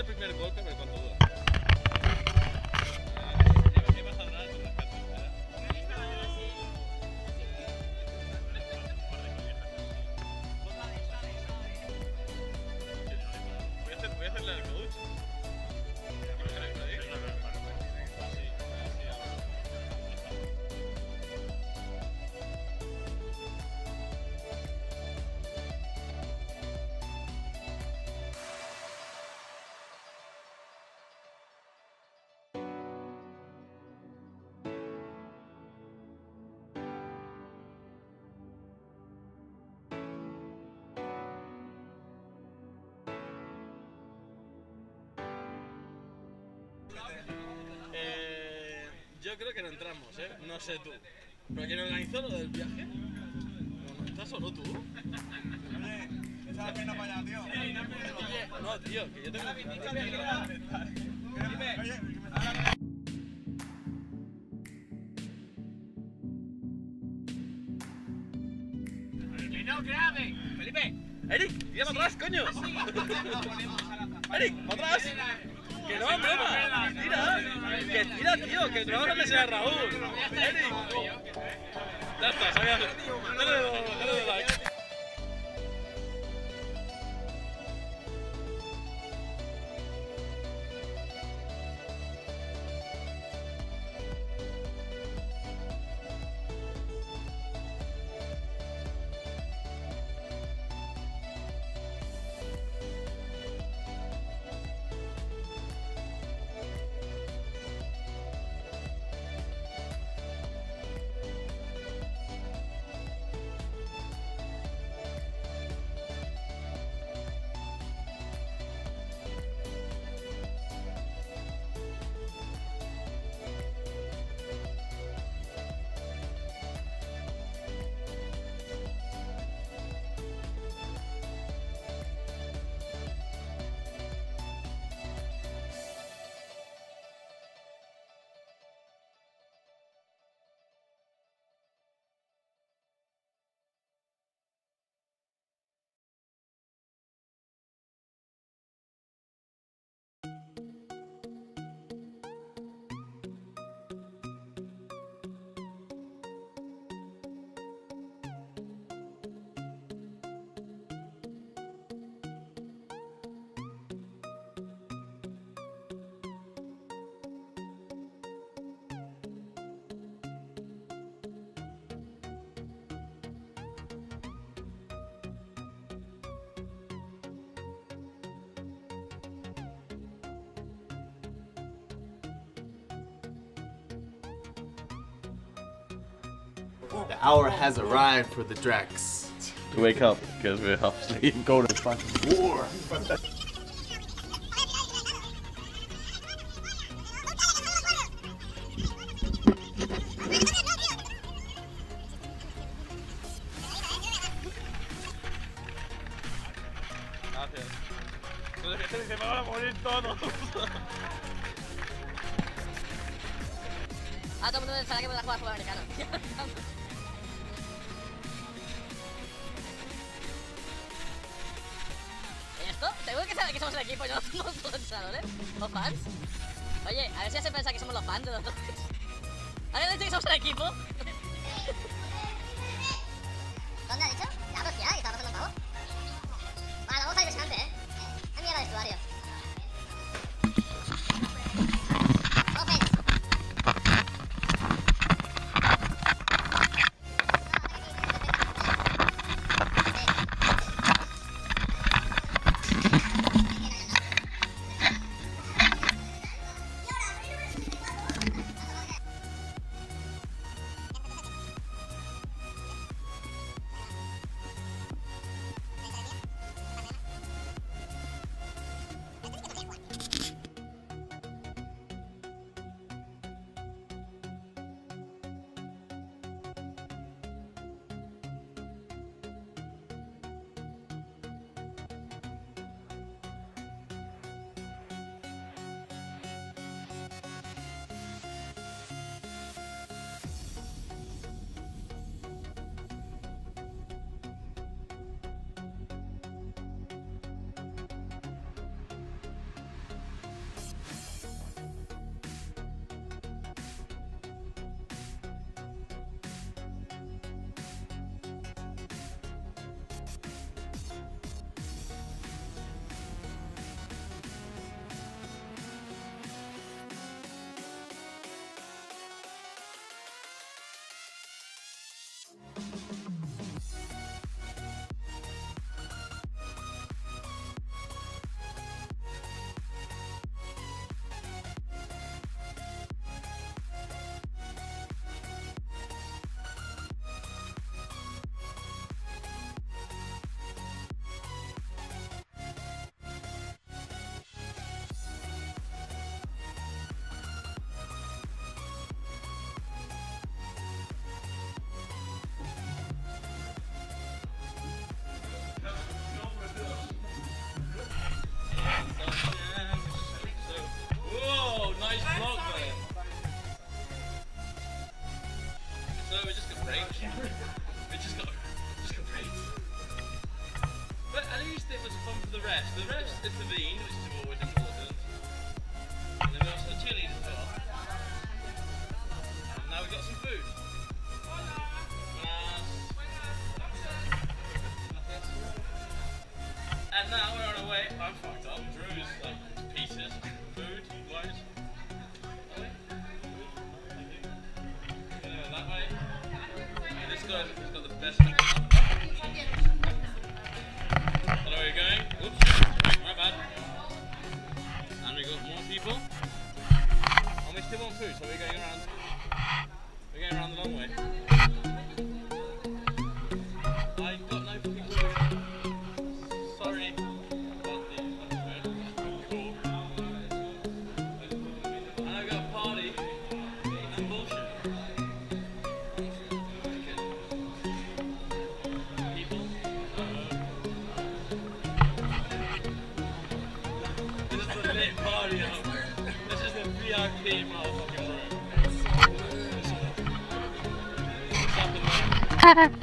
primeiro gol, primeiro é gol. Yo creo que no entramos, ¿eh? No sé tú. ¿Pero quién organizó lo del viaje? ¿No estás solo tú? Oye, esa es la pena para allá, tío. Oye, no, tío, que yo tengo que... Oye, ¡Que no grabe! ¡Felipe! ¡Eric! ¡Tira para atrás, coño! ¡Eric! ¡Para atrás! ¡Que no, broma! ¡Que tira, tío! ¡Que no vas a sea Raúl! ¡Eric! Ya está, sabía. Dale, dale, dale like. The hour has arrived for the Drex. To wake up, because we're half asleep. Go to fucking war. Gracias. Entonces, gente dice, me van a morir todos. Ah, todo el mundo pensará que me la juega fútbol americano. Seguro que sabe que somos el equipo y no somos los entrenadores o fans. Oye, a ver si ya se piensa que somos los fans de los dos. ¿Alguien ha dicho que somos el equipo? ¿Dónde ha dicho? Ya, pues ya, que estaba pasando el pavo. Vale, vamos a impresionante, ¿eh? A mierda el vestuario. He's got the best. fucking party up. This is the VIP motherfucking room. Something like